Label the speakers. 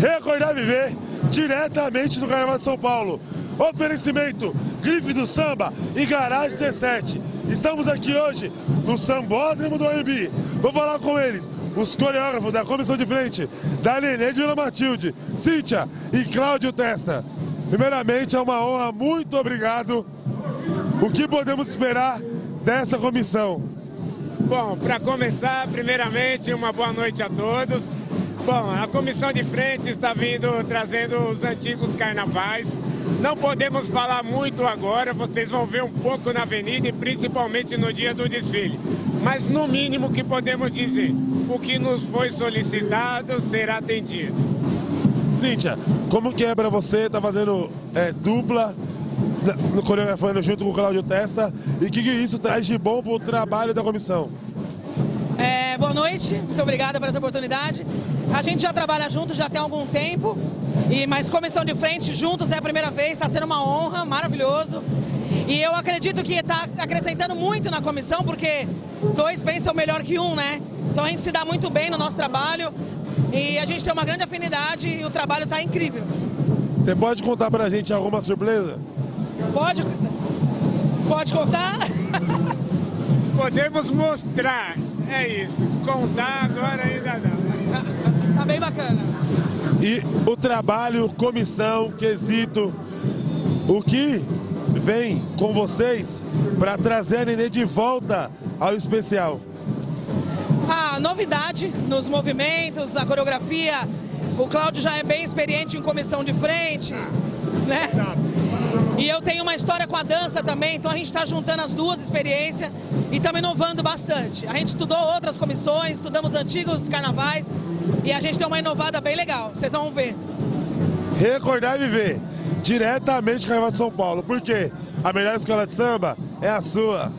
Speaker 1: Recordar Viver, diretamente do Carnaval de São Paulo. Oferecimento Grife do Samba e Garagem 17. Estamos aqui hoje no Sambódromo do AMB. Vou falar com eles, os coreógrafos da comissão de frente, da Nenê de Vila Matilde, Cíntia e Cláudio Testa. Primeiramente, é uma honra, muito obrigado. O que podemos esperar dessa comissão?
Speaker 2: Bom, para começar, primeiramente, uma boa noite a todos. Bom, a comissão de frente está vindo trazendo os antigos carnavais. Não podemos falar muito agora, vocês vão ver um pouco na avenida e principalmente no dia do desfile. Mas no mínimo que podemos dizer, o que nos foi solicitado será atendido.
Speaker 1: Cíntia, como que é para você estar tá fazendo é, dupla, no coreografando junto com o Cláudio Testa, e o que, que isso traz de bom para o trabalho da comissão?
Speaker 3: É, boa noite, muito obrigada por essa oportunidade. A gente já trabalha junto já tem algum tempo, e mas comissão de frente juntos é a primeira vez, está sendo uma honra, maravilhoso. E eu acredito que está acrescentando muito na comissão, porque dois pensam melhor que um, né? Então a gente se dá muito bem no nosso trabalho e a gente tem uma grande afinidade e o trabalho está incrível.
Speaker 1: Você pode contar para a gente alguma surpresa?
Speaker 3: Pode, pode contar?
Speaker 2: Podemos mostrar. É isso. Contar agora ainda não.
Speaker 3: Tá bem bacana.
Speaker 1: E o trabalho, comissão, quesito, o que vem com vocês para trazer a Nenê de volta ao especial?
Speaker 3: A novidade nos movimentos, a coreografia. O Cláudio já é bem experiente em comissão de frente, né? Eu tenho uma história com a dança também, então a gente está juntando as duas experiências e estamos inovando bastante. A gente estudou outras comissões, estudamos antigos carnavais e a gente deu uma inovada bem legal, vocês vão ver.
Speaker 1: Recordar e viver, diretamente do Carnaval de São Paulo, porque a melhor escola de samba é a sua.